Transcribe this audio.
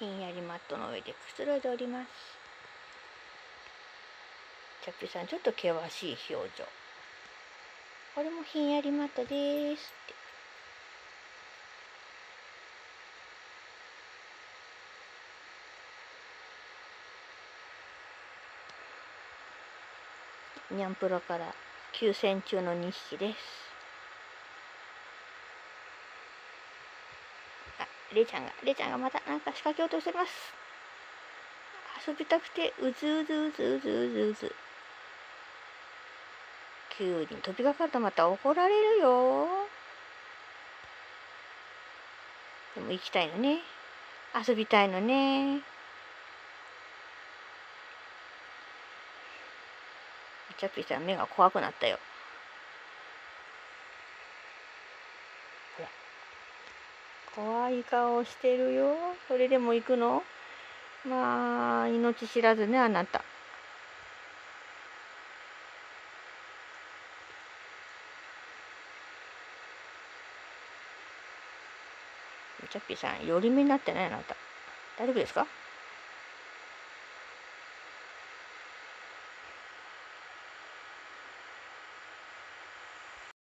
ひんやりマットの上でくつろいでおります。チャッピーさんちょっと険しい表情。これもひんやりマットですって。ニャンプロから9戦中の2匹です。あレイちゃんがレイちゃんがまたなんか仕掛けようとしてます。遊びたくてうずうずうずうずうず。うず急に飛びかかるとまた怒られるよ。でも行きたいのね。遊びたいのね。チャッピーさん目が怖くなったよほら怖い顔してるよ。それでも行くの？まあ命知らずねあなた。チャッピーさん寄り目になってないあなた。大丈夫ですか？